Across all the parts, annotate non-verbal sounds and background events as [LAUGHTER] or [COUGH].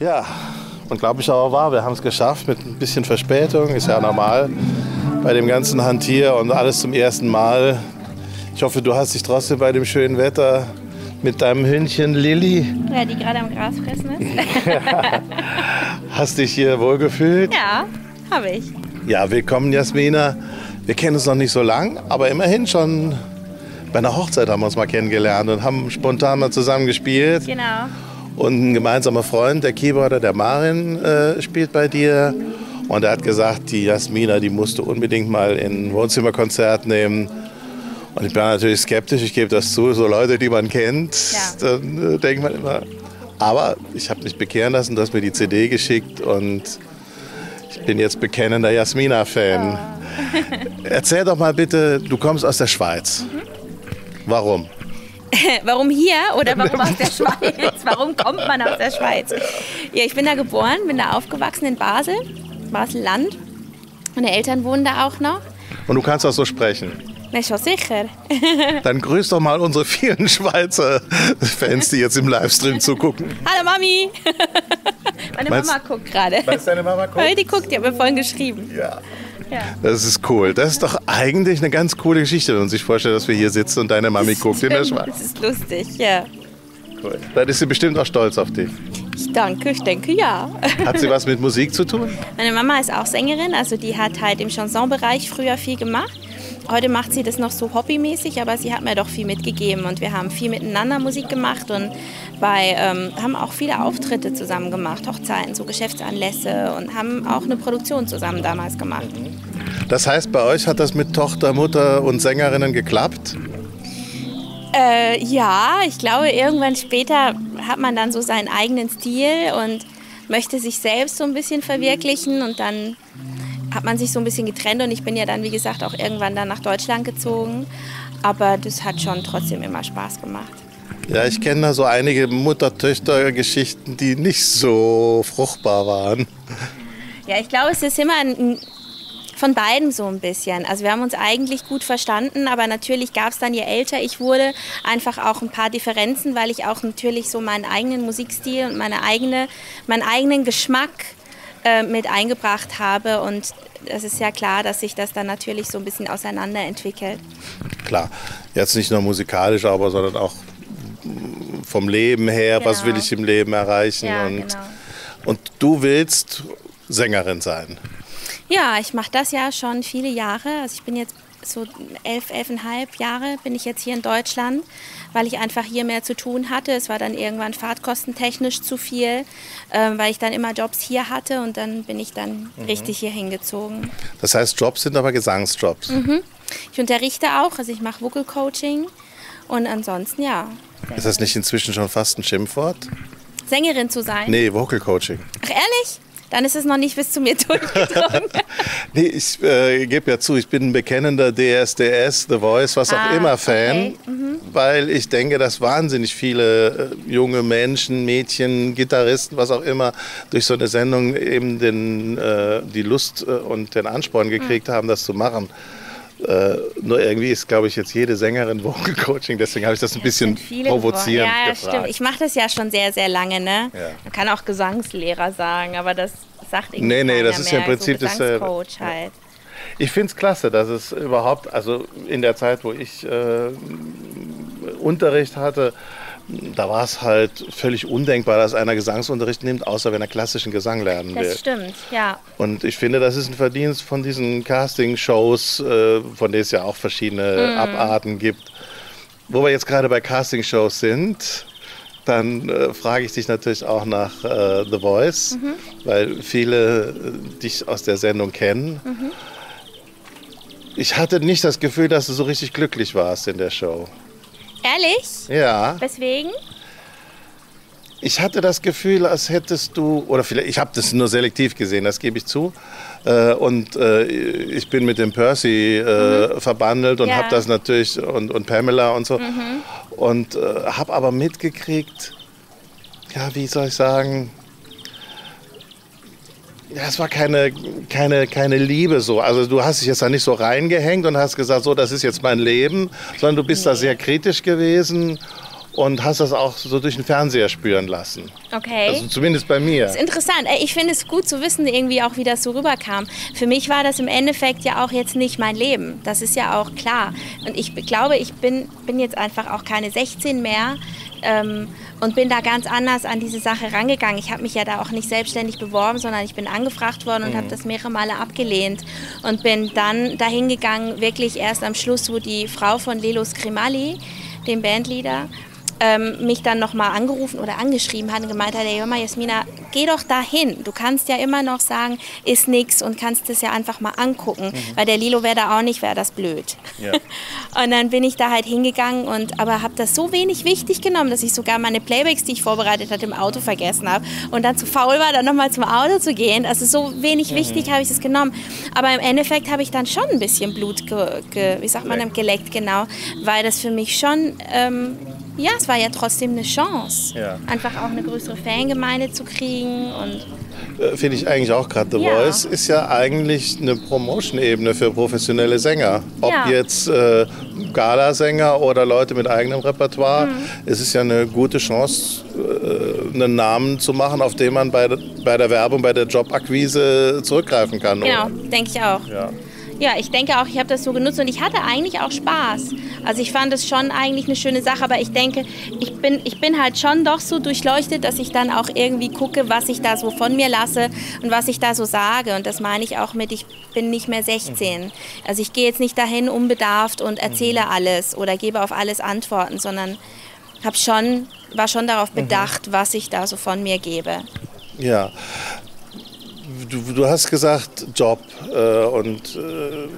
Ja, und glaube ich aber wahr, wir haben es geschafft mit ein bisschen Verspätung, ist ja normal bei dem ganzen Hantier und alles zum ersten Mal. Ich hoffe, du hast dich trotzdem bei dem schönen Wetter mit deinem Hündchen Lilly. Ja, die gerade am Gras fressen ist. [LAUGHS] Hast dich hier wohlgefühlt? ja, habe ich. Ja, willkommen Jasmina. Wir kennen uns noch nicht so lang, aber immerhin schon bei einer Hochzeit haben wir uns mal kennengelernt und haben spontan mal zusammen gespielt. Genau. Und ein gemeinsamer Freund, der Keyboarder, der Marin, äh, spielt bei dir. Und er hat gesagt, die Jasmina, die musst du unbedingt mal in ein Wohnzimmerkonzert nehmen. Und ich bin natürlich skeptisch, ich gebe das zu. So Leute, die man kennt, Ja. dann äh, denkt man immer. Aber ich habe mich bekehren lassen, du hast mir die CD geschickt und ich bin jetzt bekennender Jasmina-Fan. Erzähl doch mal bitte, du kommst aus der Schweiz. Warum? [LAUGHS] Warum hier oder warum aus der Schweiz? Warum kommt man aus der Schweiz? Ja, ich bin da geboren, bin da aufgewachsen in Basel, Basel-Land. Meine Eltern wohnen da auch noch. Und du kannst auch so sprechen. Na, schon sicher. [LAUGHS] Dann grüß doch mal unsere vielen Schweizer Fans, die jetzt im Livestream zugucken. Hallo Mami! [LAUGHS] Meine Meinst- Mama guckt gerade. Weißt deine Mama Hey, Die guckt, die hat mir vorhin geschrieben. Ja. Ja. Das ist cool. Das ist doch eigentlich eine ganz coole Geschichte, wenn man sich vorstellt, dass wir hier sitzen und deine Mami guckt in der Das Schweiz. ist lustig, ja. Cool. Dann ist sie bestimmt auch stolz auf dich. Ich danke, ich denke ja. Hat sie was mit Musik zu tun? Meine Mama ist auch Sängerin, also die hat halt im Chansonbereich früher viel gemacht. Heute macht sie das noch so hobbymäßig, aber sie hat mir doch viel mitgegeben und wir haben viel miteinander Musik gemacht und bei, ähm, haben auch viele Auftritte zusammen gemacht, Hochzeiten, so Geschäftsanlässe und haben auch eine Produktion zusammen damals gemacht. Das heißt, bei euch hat das mit Tochter, Mutter und Sängerinnen geklappt? Äh, ja, ich glaube, irgendwann später hat man dann so seinen eigenen Stil und möchte sich selbst so ein bisschen verwirklichen und dann hat man sich so ein bisschen getrennt und ich bin ja dann, wie gesagt, auch irgendwann dann nach Deutschland gezogen. Aber das hat schon trotzdem immer Spaß gemacht. Ja, ich kenne da so einige Mutter-Töchter-Geschichten, die nicht so fruchtbar waren. Ja, ich glaube, es ist immer ein, von beiden so ein bisschen. Also wir haben uns eigentlich gut verstanden, aber natürlich gab es dann, je älter ich wurde, einfach auch ein paar Differenzen, weil ich auch natürlich so meinen eigenen Musikstil und meine eigene, meinen eigenen Geschmack äh, mit eingebracht habe. Und es ist ja klar, dass sich das dann natürlich so ein bisschen auseinander entwickelt. Klar, jetzt nicht nur musikalisch, aber sondern auch vom Leben her, was Genau. will ich im Leben erreichen. Ja, und, genau. und du willst Sängerin sein. Ja, ich mache das ja schon viele Jahre. Also ich bin jetzt so elf, elfeinhalb Jahre bin ich jetzt hier in Deutschland, weil ich einfach hier mehr zu tun hatte. Es war dann irgendwann fahrtkostentechnisch zu viel, ähm, weil ich dann immer Jobs hier hatte und dann bin ich dann richtig hier hingezogen. Das heißt, Jobs sind aber Gesangsjobs. Mhm. Ich unterrichte auch, also ich mache Vocal Coaching und ansonsten ja, Ist das nicht inzwischen schon fast ein Schimpfwort? Sängerin zu sein. Nee, Vocal Coaching. Ach ehrlich? Dann ist es noch nicht bis zu mir [LAUGHS] durchgedrungen. [LAUGHS] Nee, ich äh, gebe ja zu, ich bin ein bekennender DSDS, The Voice, was auch Ah, immer Fan, okay. Mhm. weil ich denke, dass wahnsinnig viele äh, junge Menschen, Mädchen, Gitarristen, was auch immer, durch so eine Sendung eben den, äh, die Lust äh, und den Ansporn Mhm. gekriegt haben, das zu machen. Äh, nur irgendwie ist, glaube ich, jetzt jede Sängerin Vocal Coaching, deswegen habe ich das ein bisschen sind viele provozierend. Ja, ja, gefragt. stimmt. Ich mache das ja schon sehr, sehr lange, ne? Ja. Man kann auch Gesangslehrer sagen, aber das sagt irgendwie Nee, nee, das ist ja im. Prinzip so dasselbe. Gesangscoach halt. Ich finde es klasse, dass es überhaupt, also in der Zeit, wo ich äh, Unterricht hatte, da war es halt völlig undenkbar, dass einer Gesangsunterricht nimmt, außer wenn er klassischen Gesang lernen will. Das stimmt, ja. Und ich finde, das ist ein Verdienst von diesen Casting-Shows, äh, von denen es ja auch verschiedene Mhm. Abarten gibt. Wo wir jetzt gerade bei Casting-Shows sind, dann äh, frage ich dich natürlich auch nach äh, The Voice, Mhm. weil viele äh, dich aus der Sendung kennen. Mhm. Ich hatte nicht das Gefühl, dass du so richtig glücklich warst in der Show. Ehrlich? Ja, Weswegen? ich hatte das Gefühl, als hättest du, oder vielleicht, ich habe das nur selektiv gesehen, das gebe ich zu. Äh, und äh, ich bin mit dem Percy äh, verbandelt und Mhm. Ja. Mhm. habe das natürlich, und, und Pamela und so. Und äh, habe aber mitgekriegt, ja, wie soll ich sagen, ja, es war keine, keine, keine Liebe so. Also du hast dich jetzt da nicht so reingehängt und hast gesagt, so, das ist jetzt mein Leben, sondern du bist da sehr kritisch gewesen und hast das auch so durch den Fernseher spüren lassen. Okay. Also zumindest bei mir. Das ist interessant. Ich finde es gut zu wissen, irgendwie auch, wie das so rüberkam. Für mich war das im Endeffekt ja auch jetzt nicht mein Leben. Das ist ja auch klar. Und ich glaube, ich bin, bin jetzt einfach auch keine 16 mehr. Ähm, und bin da ganz anders an diese Sache rangegangen. Ich habe mich ja da auch nicht selbstständig beworben, sondern ich bin angefragt worden und mhm. habe das mehrere Male abgelehnt und bin dann dahin gegangen, wirklich erst am Schluss, wo die Frau von Lelo Scrimali, dem Bandleader, ähm, mich dann nochmal angerufen oder angeschrieben hat und gemeint hat, hey, hör mal, Jasmina, geh doch dahin. Du kannst ja immer noch sagen, ist nix und kannst es ja einfach mal angucken, mhm. weil der Lilo wäre da auch nicht, wäre das blöd. Ja. [LAUGHS] und dann bin ich da halt hingegangen und aber habe das so wenig wichtig genommen, dass ich sogar meine Playbacks, die ich vorbereitet hatte, im Auto vergessen habe und dann zu faul war, dann nochmal zum Auto zu gehen. Also so wenig mhm. wichtig habe ich es genommen. Aber im Endeffekt habe ich dann schon ein bisschen Blut, ge, ge, wie sagt man, geleckt, genau, weil das für mich schon ähm, ja, es war ja trotzdem eine Chance, ja. einfach auch eine größere Fangemeinde zu kriegen und äh, Finde ich eigentlich auch gerade. The ja. Voice ist ja eigentlich eine Promotion-Ebene für professionelle Sänger. Ob ja. jetzt äh, Galasänger oder Leute mit eigenem Repertoire. Mhm. Es ist ja eine gute Chance, äh, einen Namen zu machen, auf den man bei, bei der Werbung, bei der Jobakquise zurückgreifen kann. Genau, denke ich auch. Ja. Ja, ich denke auch, ich habe das so genutzt und ich hatte eigentlich auch Spaß. Also ich fand es schon eigentlich eine schöne Sache, aber ich denke, ich bin, ich bin halt schon doch so durchleuchtet, dass ich dann auch irgendwie gucke, was ich da so von mir lasse und was ich da so sage. Und das meine ich auch mit, ich bin nicht mehr 16. Also ich gehe jetzt nicht dahin unbedarft und erzähle mhm. alles oder gebe auf alles Antworten, sondern hab schon, war schon darauf mhm. bedacht, was ich da so von mir gebe. Ja, du, du hast gesagt Job äh, und äh,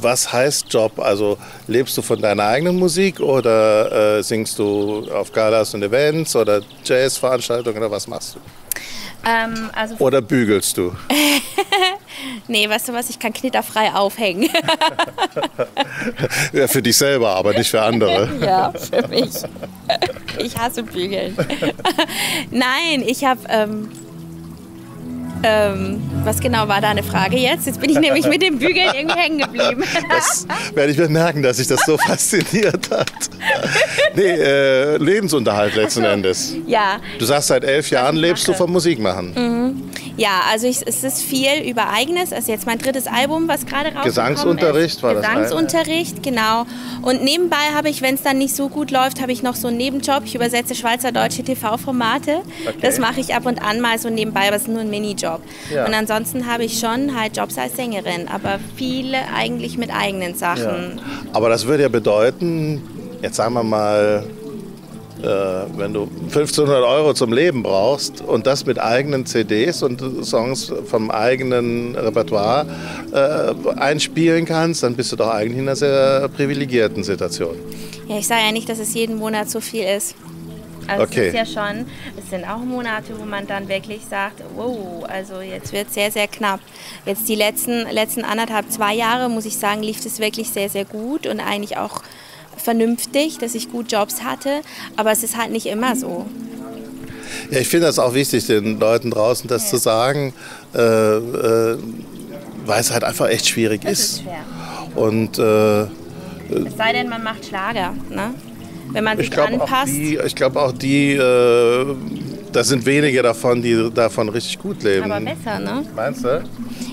was heißt Job? Also lebst du von deiner eigenen Musik oder äh, singst du auf Galas und Events oder Jazzveranstaltungen oder was machst du? Ähm, also oder bügelst du? [LAUGHS] nee, weißt du was, ich kann knitterfrei aufhängen. [LAUGHS] ja, für dich selber, aber nicht für andere. [LAUGHS] ja, für mich. Ich hasse Bügeln. Nein, ich habe... Ähm, ähm, was genau war da eine Frage jetzt? Jetzt bin ich nämlich mit dem Bügeln irgendwie hängen geblieben. [LAUGHS] das werde ich bemerken, dass sich das so [LAUGHS] fasziniert hat. Nee, äh, Lebensunterhalt letzten so. Endes. Ja. Du sagst, seit elf Jahren lebst du vom Musikmachen. Mhm. Ja, also ich, es ist viel über eigenes. Also jetzt mein drittes Album, was gerade rausgekommen Gesangsunterricht ist. war das Gesangsunterricht, genau. Und nebenbei habe ich, wenn es dann nicht so gut läuft, habe ich noch so einen Nebenjob. Ich übersetze schweizerdeutsche TV-Formate. Okay. Das mache ich ab und an mal so nebenbei, aber es ist nur ein Minijob. Ja. Und ansonsten habe ich schon halt Jobs als Sängerin, aber viele eigentlich mit eigenen Sachen. Ja. Aber das würde ja bedeuten, jetzt sagen wir mal, äh, wenn du 1500 Euro zum Leben brauchst und das mit eigenen CDs und Songs vom eigenen Repertoire äh, einspielen kannst, dann bist du doch eigentlich in einer sehr privilegierten Situation. Ja, ich sage ja nicht, dass es jeden Monat so viel ist. Also okay. es ist ja schon, es sind auch Monate, wo man dann wirklich sagt, wow, also jetzt wird es sehr, sehr knapp. Jetzt die letzten, letzten anderthalb, zwei Jahre, muss ich sagen, lief es wirklich sehr, sehr gut und eigentlich auch vernünftig, dass ich gut Jobs hatte, aber es ist halt nicht immer so. Ja, ich finde das auch wichtig, den Leuten draußen das ja. zu sagen, äh, äh, weil es halt einfach echt schwierig ist. ist schwer. Und, äh, es sei denn, man macht Schlager, ne? Wenn man sich anpasst. Die, ich glaube auch die, äh, das sind wenige davon, die davon richtig gut leben. Aber besser, ne? Meinst du?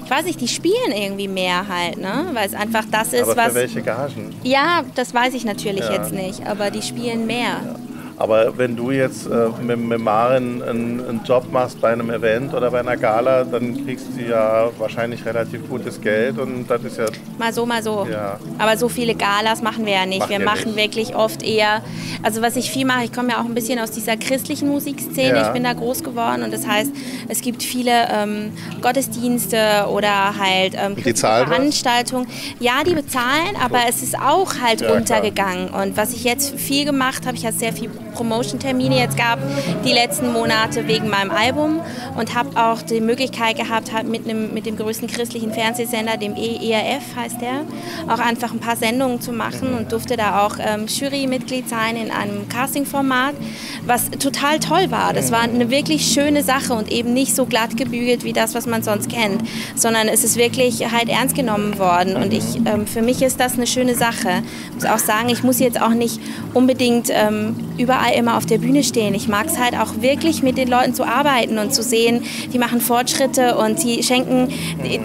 ich weiß nicht, die spielen irgendwie mehr halt, ne? Weil es einfach das ist, aber für was. welche Gagen? Ja, das weiß ich natürlich ja. jetzt nicht, aber die spielen mehr. Ja. Aber wenn du jetzt äh, mit, mit Maren einen, einen, Job machst bei einem Event oder bei einer Gala, dann kriegst du ja wahrscheinlich relativ gutes Geld und das ist ja... Mal so, mal so. Ja. Aber so viele Galas machen wir ja nicht. Machen wir machen nicht. wirklich oft eher... Also was ich viel mache, ich komme ja auch ein bisschen aus dieser christlichen Musikszene. Ja. Ich bin da groß geworden und das heißt, es gibt viele ähm, Gottesdienste oder halt ähm, Veranstaltungen. Ja, die bezahlen, aber es ist auch halt ja, runtergegangen. Klar. Und was ich jetzt viel gemacht habe, ich habe sehr viel Promotion-Termine jetzt gab, die letzten Monate wegen meinem Album und habe auch die Möglichkeit gehabt, halt mit, einem, mit dem größten christlichen Fernsehsender, dem ERF heißt der, auch einfach ein paar Sendungen zu machen und durfte da auch ähm, Jurymitglied sein in einem Casting-Format, was total toll war. Das war eine wirklich schöne Sache und eben nicht so glatt gebügelt wie das, was man sonst kennt, sondern es ist wirklich halt ernst genommen worden und ich, ähm, für mich ist das eine schöne Sache. Ich muss auch sagen, ich muss jetzt auch nicht unbedingt ähm, überall überall immer auf der Bühne stehen. Ich mag es halt auch wirklich mit den Leuten zu arbeiten und zu sehen, die machen Fortschritte und die schenken,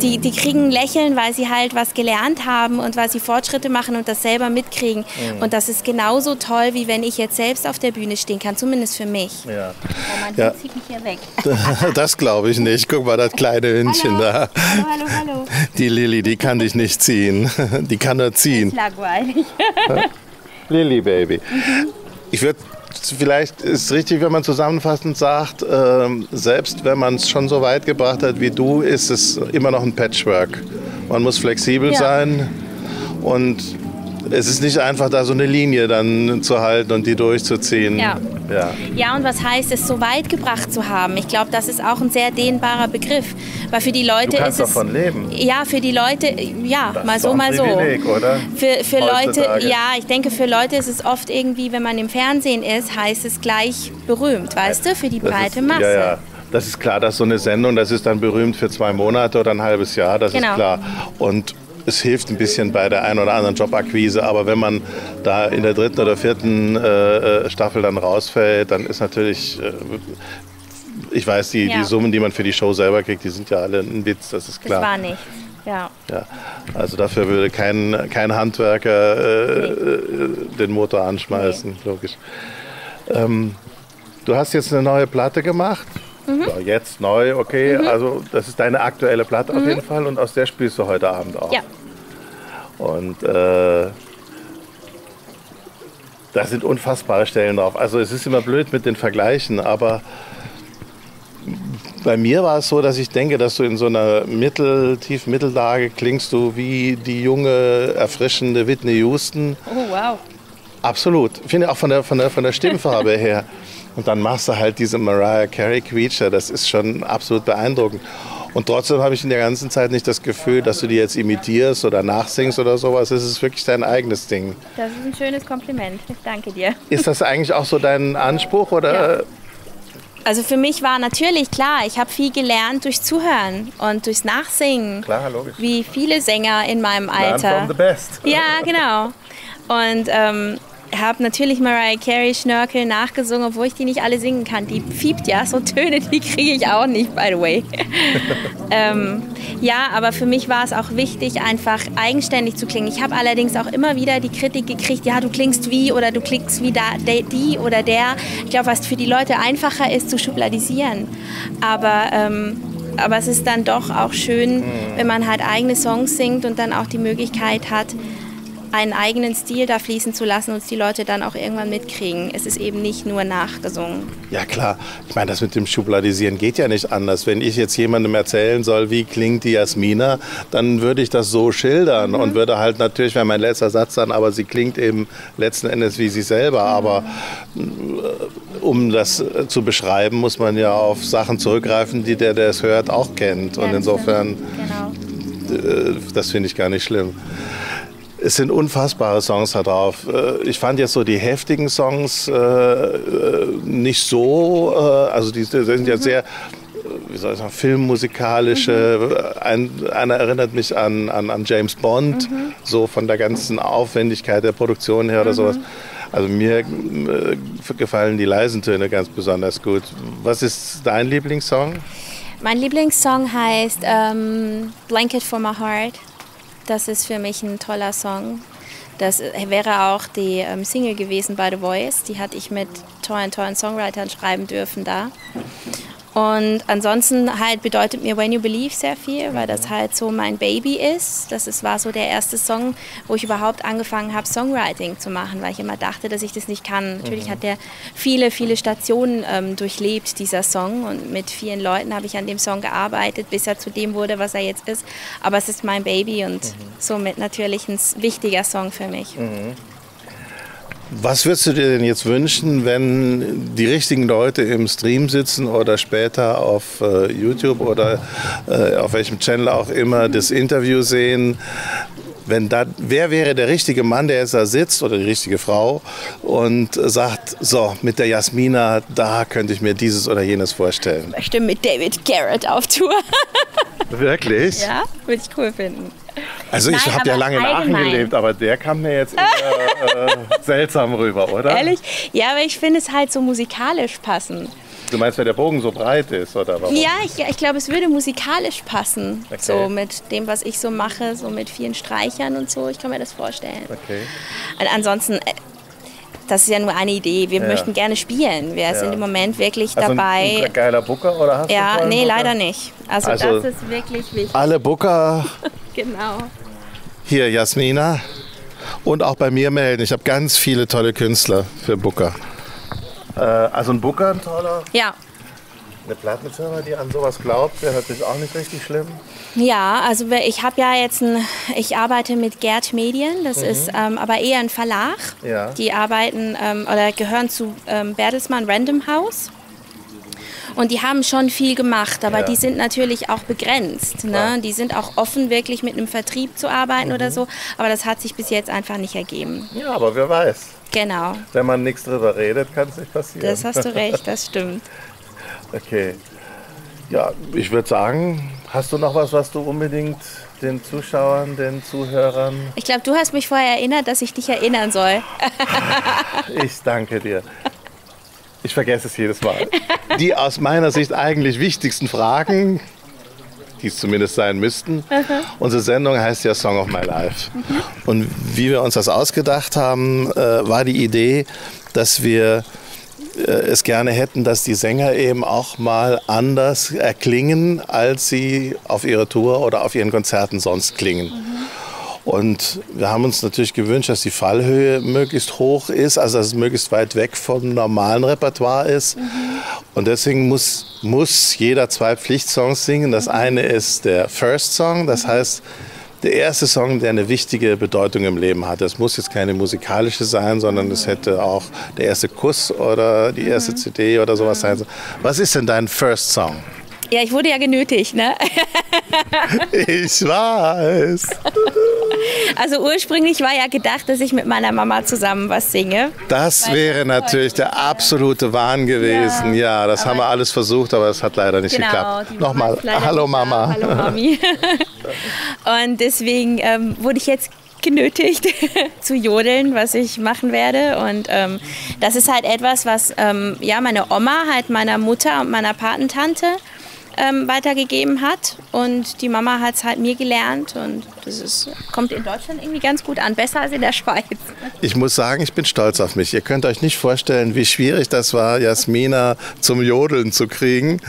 die, die kriegen ein Lächeln, weil sie halt was gelernt haben und weil sie Fortschritte machen und das selber mitkriegen. Mhm. Und das ist genauso toll, wie wenn ich jetzt selbst auf der Bühne stehen kann, zumindest für mich. Ja. Oh, mein ja. zieht mich hier weg. [LAUGHS] das glaube ich nicht. Guck mal, das kleine Hündchen hallo. da. Hallo, hallo, hallo. Die Lilly, die kann dich nicht ziehen. Die kann nur ziehen. Das ist langweilig. Lilly Baby. Mhm. Ich würde vielleicht ist es richtig, wenn man zusammenfassend sagt, äh, selbst wenn man es schon so weit gebracht hat wie du, ist es immer noch ein Patchwork. Man muss flexibel ja. sein und es ist nicht einfach, da so eine Linie dann zu halten und die durchzuziehen. Ja. Ja. ja, und was heißt es, so weit gebracht zu haben? Ich glaube, das ist auch ein sehr dehnbarer Begriff. Weil für die Leute du kannst ist es. davon leben. Ja, für die Leute, ja, das mal so, mal so. Oder? Für, für Leute, ja, ich denke, für Leute ist es oft irgendwie, wenn man im Fernsehen ist, heißt es gleich berühmt, weißt du, für die das breite ist, Masse. Ja, ja. Das ist klar, dass so eine Sendung, das ist dann berühmt für zwei Monate oder ein halbes Jahr, das genau. ist klar. Und es hilft ein bisschen bei der einen oder anderen Jobakquise, aber wenn man da in der dritten oder vierten äh, äh, Staffel dann rausfällt, dann ist natürlich, äh, ich weiß, die, ja. die Summen, die man für die Show selber kriegt, die sind ja alle ein Witz, das ist klar. Das war nicht. Ja. ja. Also dafür würde kein, kein Handwerker äh, nee. den Motor anschmeißen, nee. logisch. Ähm, du hast jetzt eine neue Platte gemacht. Mhm. So, jetzt neu, okay. Mhm. Also das ist deine aktuelle Platte mhm. auf jeden Fall und aus der spielst du heute Abend auch. Ja. Und äh, da sind unfassbare Stellen drauf. Also es ist immer blöd mit den Vergleichen, aber bei mir war es so, dass ich denke, dass du in so einer mittel, tief Mittellage klingst du wie die junge, erfrischende Whitney Houston. Oh, wow. Absolut. Ich finde auch von der, von der, von der Stimmfarbe her. Und dann machst du halt diese Mariah Carey Creature. Das ist schon absolut beeindruckend. Und trotzdem habe ich in der ganzen Zeit nicht das Gefühl, dass du die jetzt imitierst oder nachsingst oder sowas. Es ist wirklich dein eigenes Ding. Das ist ein schönes Kompliment. Ich danke dir. Ist das eigentlich auch so dein Anspruch oder? Ja. Also für mich war natürlich klar, ich habe viel gelernt durch Zuhören und durchs Nachsingen. Klar, logisch. Wie viele Sänger in meinem Alter. Learn from the best. Ja, genau. Und ähm, habe natürlich Mariah Carey Schnörkel nachgesungen, obwohl ich die nicht alle singen kann. Die fiebt ja, so Töne, die kriege ich auch nicht, by the way. [LAUGHS] ähm, ja, aber für mich war es auch wichtig, einfach eigenständig zu klingen. Ich habe allerdings auch immer wieder die Kritik gekriegt, ja, du klingst wie oder du klingst wie da, die oder der. Ich glaube, was für die Leute einfacher ist, zu schubladisieren. Aber ähm, aber es ist dann doch auch schön, mhm. wenn man halt eigene Songs singt und dann auch die Möglichkeit hat, einen eigenen Stil da fließen zu lassen und die Leute dann auch irgendwann mitkriegen. Es ist eben nicht nur nachgesungen. Ja klar, ich meine, das mit dem Schubladisieren geht ja nicht anders. Wenn ich jetzt jemandem erzählen soll, wie klingt die Jasmina, dann würde ich das so schildern mhm. und würde halt natürlich, wäre mein letzter Satz dann, aber sie klingt eben letzten Endes wie sie selber. Mhm. Aber äh, um das äh, zu beschreiben, muss man ja auf Sachen zurückgreifen, die der, der es hört, auch kennt. Und insofern, genau. Äh, das finde ich gar nicht schlimm. Es sind unfassbare Songs da drauf. Äh, ich fand jetzt so die heftigen Songs äh, äh nicht so, also die, sind ja mhm. sehr wie soll ich sagen, filmmusikalische. Mhm. Ein, einer erinnert mich an, an, an James Bond, mhm. so von der ganzen Aufwendigkeit der Produktion her oder mhm. sowas. Also mir äh, gefallen die leisen Töne ganz besonders gut. Was ist dein Lieblingssong? Mein Lieblingssong heißt ähm, Blanket for My Heart. Das ist für mich ein toller Song. Das wäre auch die ähm, Single gewesen bei The Voice. Die hatte ich mit tollen, tollen Songwritern schreiben dürfen da. Und ansonsten halt bedeutet mir When You Believe sehr viel, weil das halt so mein Baby ist. Das ist, war so der erste Song, wo ich überhaupt angefangen habe, Songwriting zu machen, weil ich immer dachte, dass ich das nicht kann. Natürlich mhm. hat der viele, viele Stationen ähm, durchlebt, dieser Song. Und mit vielen Leuten habe ich an dem Song gearbeitet, bis er zu dem wurde, was er jetzt ist. Aber es ist mein Baby und mhm. somit natürlich ein wichtiger Song für mich. Mhm. Was würdest du dir denn jetzt wünschen, wenn die richtigen Leute im Stream sitzen oder später auf äh, YouTube oder äh, auf welchem Channel auch immer das Interview sehen? Wenn da, wer wäre der richtige Mann, der jetzt da sitzt oder die richtige Frau und sagt, so, mit der Jasmina, da könnte ich mir dieses oder jenes vorstellen? Ich möchte mit David Garrett auf Tour. Wirklich? Ja, würde ich cool finden. Also ich habe ja lange in Aachen gelebt, aber der kam mir jetzt eher äh, seltsam rüber, oder? Ehrlich? Ja, aber ich finde es halt so musikalisch passend. Du meinst, weil der Bogen so breit ist, oder warum? Ja, ich, ich glaube, es würde musikalisch passen. Okay. So mit dem, was ich so mache, so mit vielen Streichern und so. Ich kann mir das vorstellen. Okay. Und ansonsten, äh, das ist ja nur eine Idee. Wir ja. möchten gerne spielen. Wir ja. sind im Moment wirklich also dabei. Ein, ein geiler Booker oder hast ja, du nee, Booker? leider nicht. Also, also, das ist wirklich wichtig. Alle Booker. [LAUGHS] genau. Hier, Jasmina. Und auch bei mir melden. Ich habe ganz viele tolle Künstler für Booker. Äh, also ein Booker, ein toller. Ja. Eine Plattenfirma, die an sowas glaubt, wäre natürlich auch nicht richtig schlimm. Ja, also ich habe ja jetzt ein, ich arbeite mit Gerd Medien, das mhm. ist ähm, aber eher ein Verlag. Ja. Die arbeiten ähm, oder gehören zu ähm, Bertelsmann Random House. Und die haben schon viel gemacht, aber ja. die sind natürlich auch begrenzt. Ne? Die sind auch offen, wirklich mit einem Vertrieb zu arbeiten mhm. oder so. Aber das hat sich bis jetzt einfach nicht ergeben. Ja, aber wer weiß. Genau. Wenn man nichts drüber redet, kann es nicht passieren. Das hast du recht, [LAUGHS] das stimmt. Okay. Ja, ich würde sagen, hast du noch was, was du unbedingt den Zuschauern, den Zuhörern. Ich glaube, du hast mich vorher erinnert, dass ich dich erinnern soll. [LAUGHS] ich danke dir. Ich vergesse es jedes Mal. Die aus meiner Sicht eigentlich wichtigsten Fragen, die es zumindest sein müssten. Unsere Sendung heißt ja Song of My Life. Und wie wir uns das ausgedacht haben, äh, war die Idee, dass wir es gerne hätten, dass die Sänger eben auch mal anders erklingen, als sie auf ihrer Tour oder auf ihren Konzerten sonst klingen. Mhm. Und wir haben uns natürlich gewünscht, dass die Fallhöhe möglichst hoch ist, also dass es möglichst weit weg vom normalen Repertoire ist. Mhm. Und deswegen muss, muss jeder zwei Pflichtsongs singen. Das eine ist der First Song, das heißt, der erste Song, der eine wichtige Bedeutung im Leben hat. Das muss jetzt keine musikalische sein, sondern es hätte auch der erste Kuss oder die erste mhm. CD oder sowas sein. Was ist denn dein First Song? Ja, ich wurde ja genötigt, ne? ich weiß. [LAUGHS] Also ursprünglich war ja gedacht, dass ich mit meiner Mama zusammen was singe. Das wäre natürlich der absolute Wahn gewesen. Ja, ja das haben wir alles versucht, aber es hat leider nicht genau, geklappt. Nochmal, hallo Mama. Hallo Mami. [LAUGHS] Und deswegen ähm, wurde ich jetzt genötigt [LAUGHS] zu jodeln, was ich machen werde. Und ähm, das ist halt etwas, was ähm, ja meine Oma halt meiner Mutter und meiner Patentante ähm, weitergegeben hat. Und die Mama hat es halt mir gelernt und das ist, kommt in Deutschland irgendwie ganz gut an, besser als in der Schweiz. Ich muss sagen, ich bin stolz auf mich. Ihr könnt euch nicht vorstellen, wie schwierig das war, Jasmina zum Jodeln zu kriegen.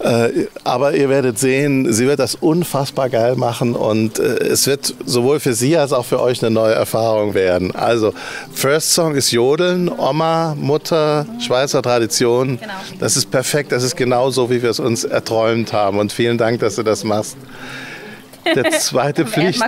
Äh, aber ihr werdet sehen, sie wird das unfassbar geil machen und äh, es wird sowohl für sie als auch für euch eine neue Erfahrung werden. Also, First Song ist Jodeln, Oma, Mutter, Schweizer Tradition. Genau. Das ist perfekt, das ist genau so, wie wir es uns erträumt haben. Und vielen Dank, dass du das machst. Der [LAUGHS] zweite, Pflicht,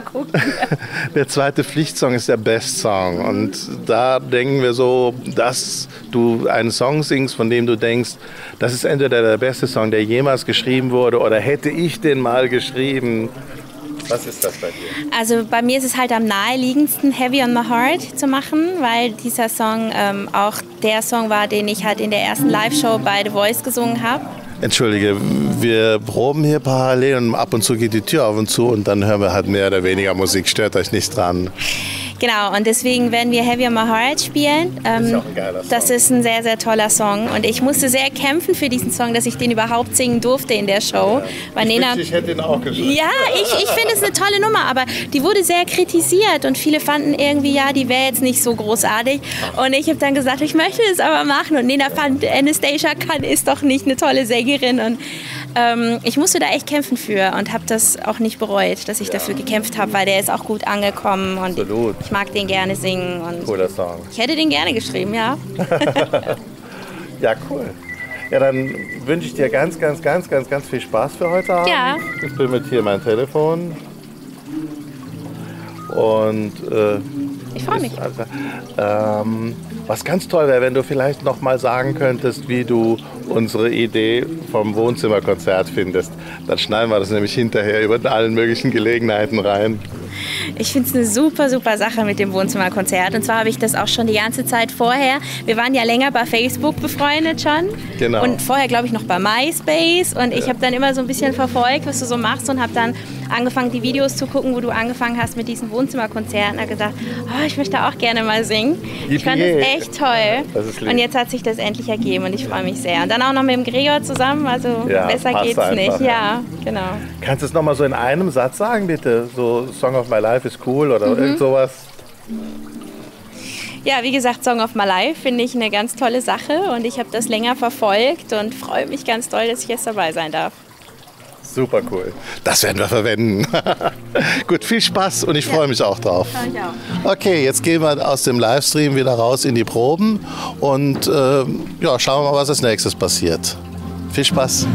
[LAUGHS] der zweite Pflichtsong ist der Best Song. Und da denken wir so, dass du einen Song singst, von dem du denkst, das ist entweder der beste Song, der jemals geschrieben wurde, oder hätte ich den mal geschrieben. Was ist das bei dir? Also bei mir ist es halt am naheliegendsten, Heavy on My Heart zu machen, weil dieser Song ähm, auch der Song war, den ich halt in der ersten Live-Show bei The Voice gesungen habe. Entschuldige, wir proben hier parallel und ab und zu geht die Tür auf und zu und dann hören wir halt mehr oder weniger Musik. Stört euch nicht dran. Genau, und deswegen werden wir Heavy on My Heart spielen. Ähm, ist auch ein geiler Song. Das ist ein sehr, sehr toller Song. Und ich musste sehr kämpfen für diesen Song, dass ich den überhaupt singen durfte in der Show. Ja. Ich, Nena, ich hätte ihn auch geschrieben. Ja, ich, ich finde es eine tolle Nummer, aber die wurde sehr kritisiert und viele fanden irgendwie, ja, die wäre jetzt nicht so großartig. Und ich habe dann gesagt, ich möchte es aber machen. Und Nena fand, Anastasia kann, ist doch nicht eine tolle Sängerin. Und ähm, ich musste da echt kämpfen für und habe das auch nicht bereut, dass ich ja. dafür gekämpft habe, weil der ist auch gut angekommen und Absolut. ich mag den gerne singen. Und Cooler Song. Ich hätte den gerne geschrieben, ja. [LAUGHS] ja, cool. Ja, dann wünsche ich dir ganz, ganz, ganz, ganz, ganz viel Spaß für heute Abend. Ja. Ich bin mit hier mein Telefon. Und äh, ich freue mich. Also, ähm, was ganz toll wäre, wenn du vielleicht noch mal sagen könntest, wie du unsere Idee vom Wohnzimmerkonzert findest. Dann schneiden wir das nämlich hinterher über allen möglichen Gelegenheiten rein. Ich finde es eine super, super Sache mit dem Wohnzimmerkonzert. Und zwar habe ich das auch schon die ganze Zeit vorher. Wir waren ja länger bei Facebook befreundet schon. Genau. Und vorher, glaube ich, noch bei MySpace. Und ich habe dann immer so ein bisschen verfolgt, was du so machst und habe dann angefangen, die Videos zu gucken, wo du angefangen hast mit diesen Wohnzimmerkonzerten. Und habe gesagt, oh, ich möchte auch gerne mal singen. Ich fand das echt toll. Das und jetzt hat sich das endlich ergeben und ich freue mich sehr. Und dann auch noch mit dem Gregor zusammen. Also ja, besser geht's einfach, nicht. Ja, genau. Kannst du es nochmal so in einem Satz sagen, bitte? So Song of My Life ist cool oder mhm. irgend sowas? Ja, wie gesagt, Song of My Life finde ich eine ganz tolle Sache und ich habe das länger verfolgt und freue mich ganz doll, dass ich jetzt dabei sein darf. Super cool. Das werden wir verwenden. [LAUGHS] Gut, viel Spaß und ich freue mich auch drauf. Ich auch. Okay, jetzt gehen wir aus dem Livestream wieder raus in die Proben und äh, ja, schauen wir mal, was als nächstes passiert. Viel Spaß.